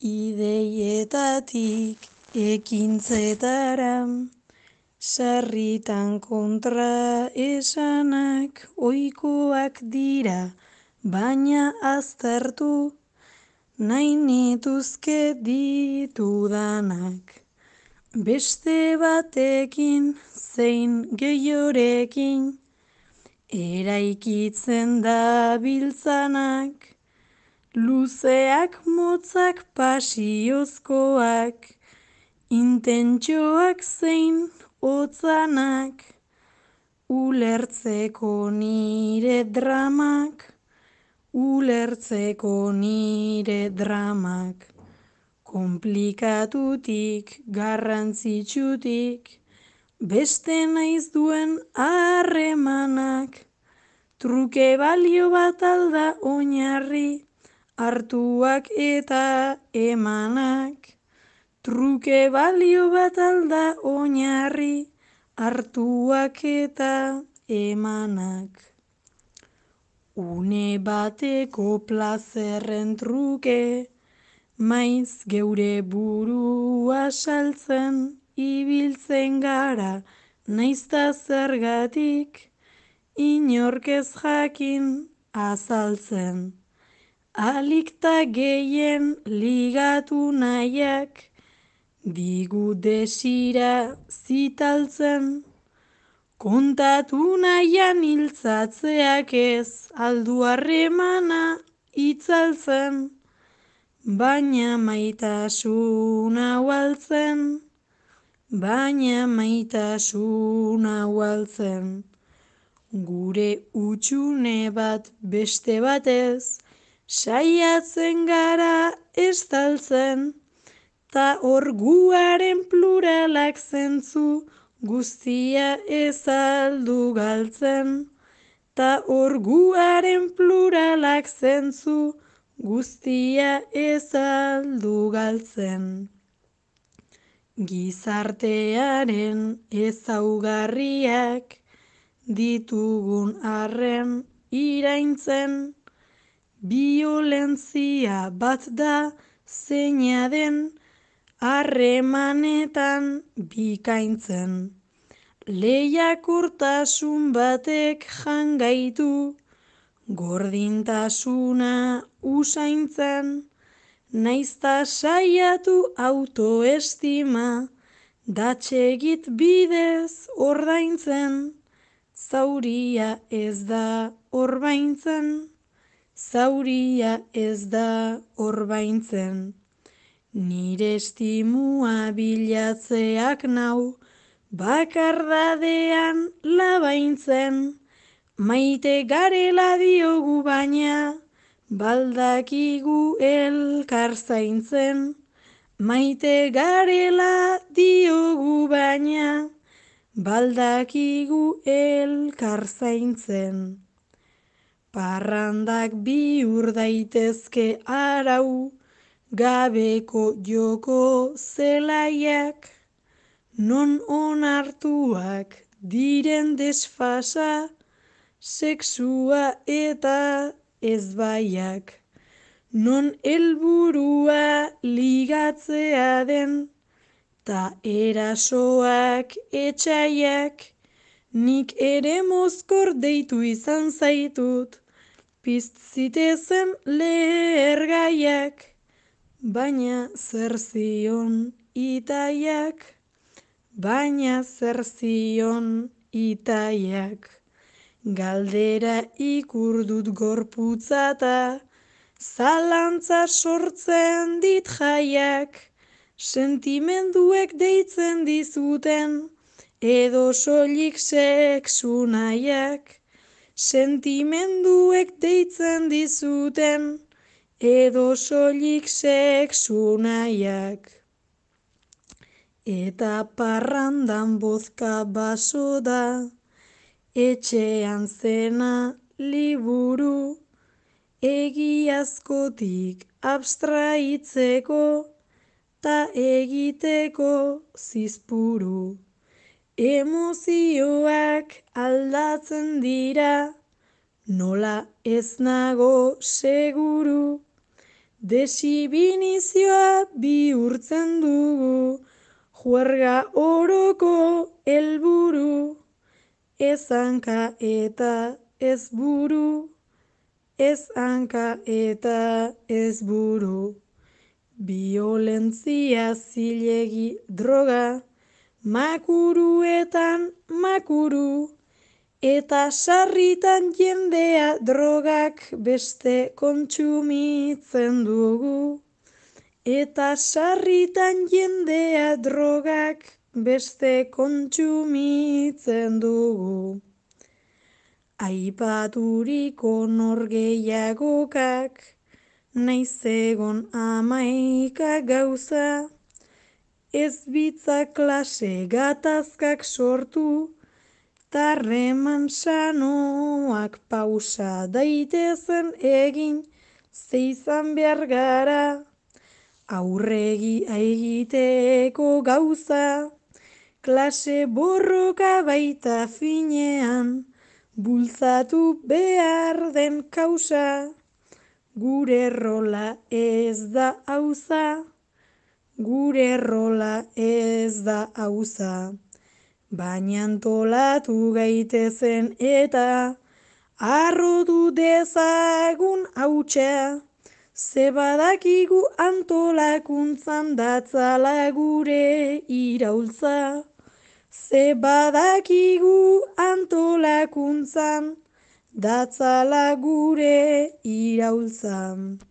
ideietatik ekintzetara, sarritan kontra esanak oikoak dira, baina aztertu nahi nituzke ditudanak. Beste batekin zein gehiorekin, eraikitzen da biltzanak, luzeak motzak pasiozkoak, intentxoak zein otzanak, ulertzeko nire dramak, ulertzeko nire dramak, komplikatutik, garrantzitsutik, beste naiz duen harremanak, truke balio bat alda oinarri, hartuak eta emanak. Truke balio bat alda oinarri, hartuak eta emanak. Une bateko plazerren truke, maiz geure burua saltzen, ibiltzen gara, naizta zergatik, inorkez jakin azaltzen. Alikta gehien ligatu nahiak, digu desira zitaltzen, kontatu nahian hiltzatzeak ez aldu harremana itzaltzen, baina maitasuna hualtzen, baina maitasuna hualtzen. Gure utxune bat beste batez, saiatzen gara estaltzen, ta orguaren pluralak zentzu guztia ezaldu galtzen, ta orguaren pluralak zentzu guztia ezaldu galtzen. Gizartearen ezaugarriak ditugun arren iraintzen, Biolentzia bat da zeina den harremanetan bikaintzen. Lehiak urtasun batek jangaitu, gordintasuna usaintzen, naizta saiatu autoestima, datxegit bidez ordaintzen, zauria ez da orbaintzen. Zauria ez da orbaintzen, nire estimua bilatzeak nau, bakardadean labaintzen, maite garela diogu baina, baldakigu elkar zaintzen, maite garela diogu baina, baldakigu elkar zaintzen. Parrandak bihur daitezke arau, gabeko joko zelaiak, non onartuak diren desfasa, sexua eta ezbaiak, non helburua ligatzea den, ta erasoak etxaiak, nik ere mozkor deitu izan zaitut, piztzitezen lehergaiak, baina zer zion itaiak, baina zer zion itaiak. Galdera ikurdut gorputzata, zalantza sortzen dit jaiak, sentimenduek deitzen dizuten, edo solik seksu nahiak, sentimenduek deitzen dizuten, edo solik seksu nahiak. Eta parrandan bozka baso da, etxean zena liburu, egiazkotik abstraitzeko, ta egiteko zizpuru. Emozioak aldatzen dira, nola ez nago seguru, desibinizioa bihurtzen dugu, juerga oroko helburu, ez hanka eta ez buru, ez hanka eta ez buru. Violentzia zilegi droga, makuruetan makuru, eta sarritan jendea drogak beste kontsumitzen dugu. Eta sarritan jendea drogak beste kontsumitzen dugu. Aipaturiko norgeiagokak, naiz egon amaika gauza, ez bitza klase gatazkak sortu, tarreman sanoak pausa daitezen egin, zeizan behar gara, aurregi egiteko gauza, klase borroka baita finean, bultzatu behar den kausa, gure rola ez da hauza, gure rola ez da hauza. Baina antolatu gaitezen eta arrodu dezagun hautsa, ze badakigu antolakuntzan datzala gure iraultza. Ze badakigu antolakuntzan datzala gure iraultzan.